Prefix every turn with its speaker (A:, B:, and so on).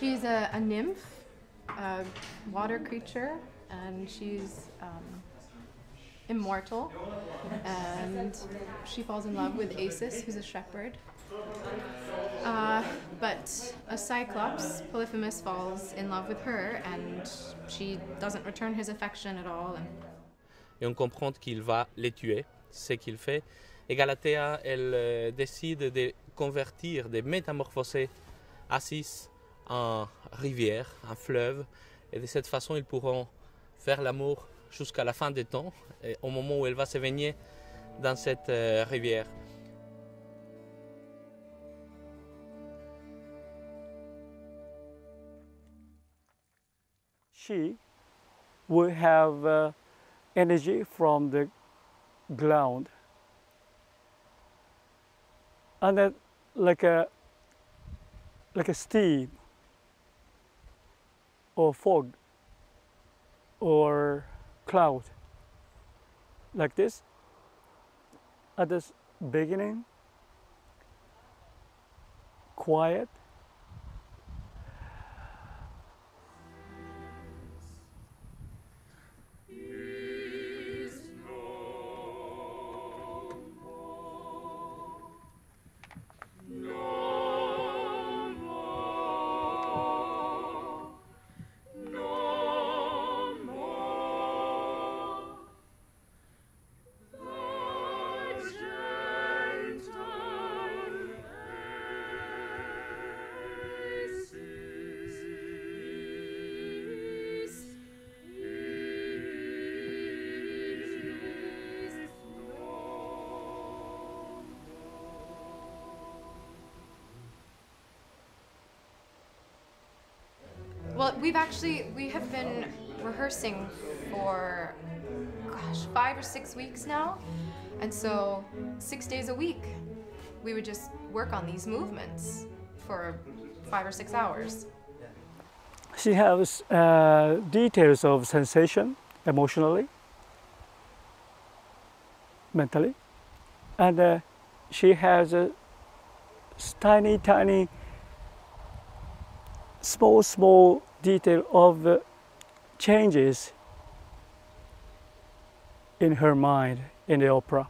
A: She's a, a nymph, a water creature, and she's um, immortal. And she falls in love with Acis, who's a shepherd. Uh, but a Cyclops, Polyphemus, falls in love with her, and she doesn't return his affection at all. And
B: on comprend qu'il va les tuer, ce qu'il fait. Et Galatea, elle euh, décide de convertir, de métamorphoser Acis en rivière, en fleuve, et de cette façon ils pourront faire l'amour jusqu'à la fin des temps, au moment où elle va se baigner dans cette euh, rivière.
C: She will have uh, energy from the ground and then like a like a steam or fog or cloud like this at the beginning quiet
A: Well, we've actually we have been rehearsing for gosh, 5 or 6 weeks now. And so 6 days a week we would just work on these movements for 5 or 6 hours.
C: She has uh, details of sensation emotionally, mentally, and uh, she has a tiny, tiny, small, small detail of uh, changes in her mind in the opera.